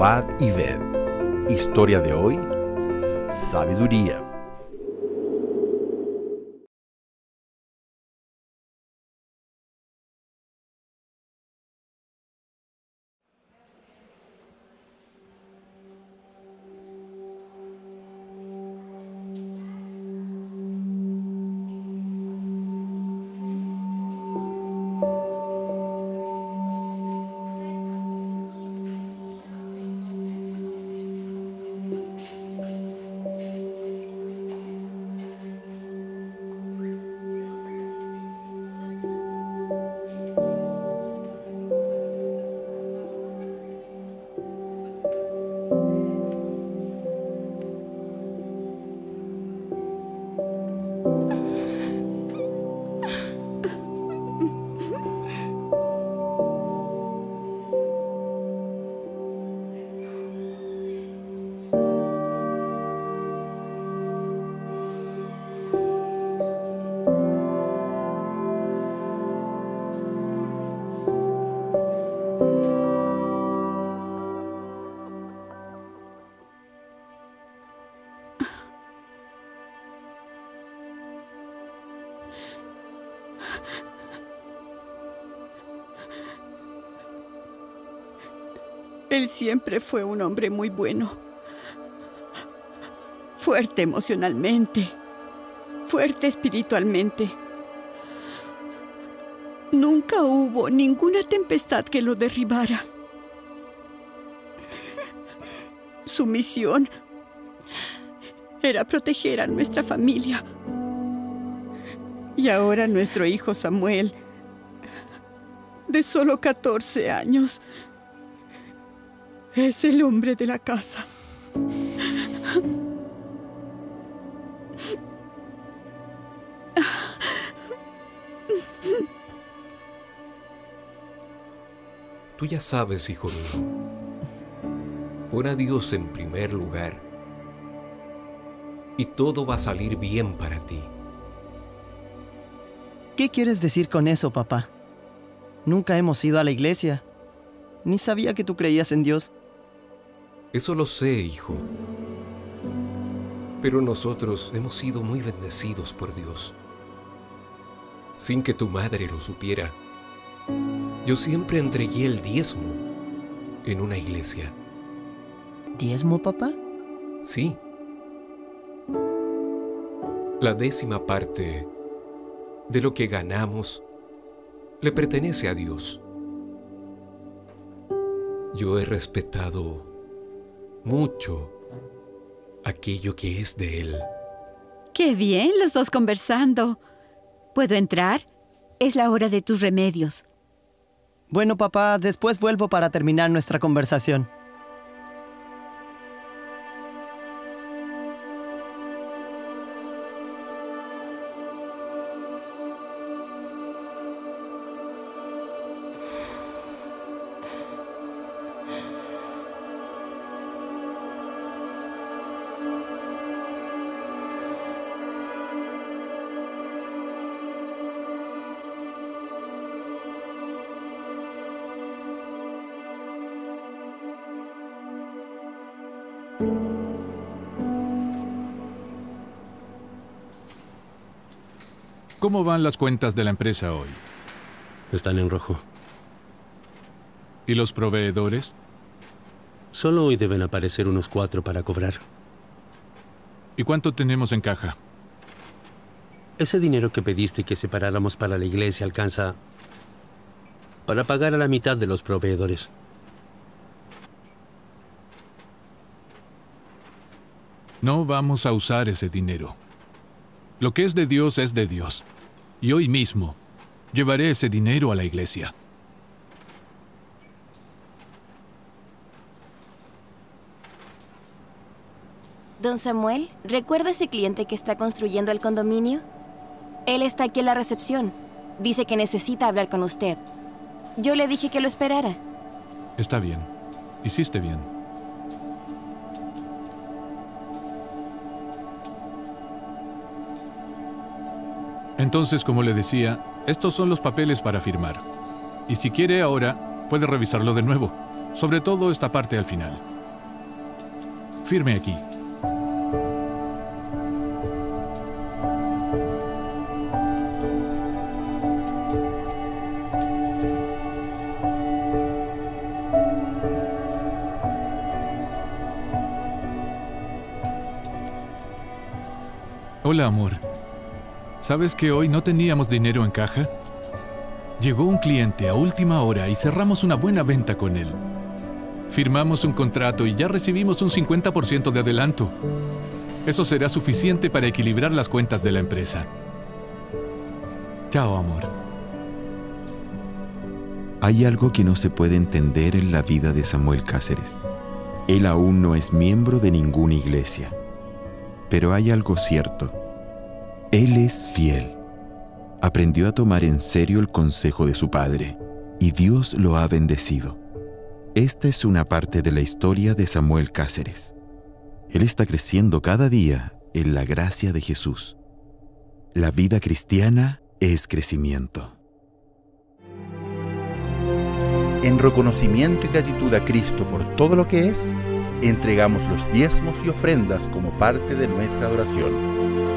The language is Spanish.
Probad y ved. Historia de hoy, sabiduría. Él siempre fue un hombre muy bueno. Fuerte emocionalmente. Fuerte espiritualmente. Nunca hubo ninguna tempestad que lo derribara. Su misión era proteger a nuestra familia. Y ahora nuestro hijo Samuel, de solo 14 años, es el hombre de la casa. Tú ya sabes, hijo mío. Pon a Dios en primer lugar. Y todo va a salir bien para ti. ¿Qué quieres decir con eso, papá? Nunca hemos ido a la iglesia. Ni sabía que tú creías en Dios. Eso lo sé, hijo. Pero nosotros hemos sido muy bendecidos por Dios. Sin que tu madre lo supiera, yo siempre entregué el diezmo en una iglesia. ¿Diezmo, papá? Sí. La décima parte de lo que ganamos le pertenece a Dios. Yo he respetado mucho aquello que es de Él. Qué bien, los dos conversando. ¿Puedo entrar? Es la hora de tus remedios. Bueno, papá, después vuelvo para terminar nuestra conversación. ¿Cómo van las cuentas de la empresa hoy? Están en rojo. ¿Y los proveedores? Solo hoy deben aparecer unos cuatro para cobrar. ¿Y cuánto tenemos en caja? Ese dinero que pediste que separáramos para la iglesia alcanza para pagar a la mitad de los proveedores. No vamos a usar ese dinero. Lo que es de Dios es de Dios. Y hoy mismo llevaré ese dinero a la iglesia. Don Samuel, ¿recuerda ese cliente que está construyendo el condominio? Él está aquí en la recepción. Dice que necesita hablar con usted. Yo le dije que lo esperara. Está bien. Hiciste bien. Entonces, como le decía, estos son los papeles para firmar. Y si quiere ahora, puede revisarlo de nuevo, sobre todo esta parte al final. Firme aquí. Hola, amor. ¿Sabes que hoy no teníamos dinero en caja? Llegó un cliente a última hora y cerramos una buena venta con él. Firmamos un contrato y ya recibimos un 50% de adelanto. Eso será suficiente para equilibrar las cuentas de la empresa. Chao, amor. Hay algo que no se puede entender en la vida de Samuel Cáceres. Él aún no es miembro de ninguna iglesia. Pero hay algo cierto. Él es fiel. Aprendió a tomar en serio el consejo de su padre y Dios lo ha bendecido. Esta es una parte de la historia de Samuel Cáceres. Él está creciendo cada día en la gracia de Jesús. La vida cristiana es crecimiento. En reconocimiento y gratitud a Cristo por todo lo que es, entregamos los diezmos y ofrendas como parte de nuestra adoración.